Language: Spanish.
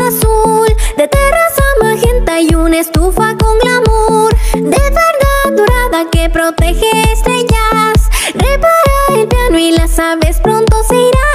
azul, de terraza magenta y una estufa con glamour, de verdad dorada que protege estrellas, repara el piano y las aves pronto se irán.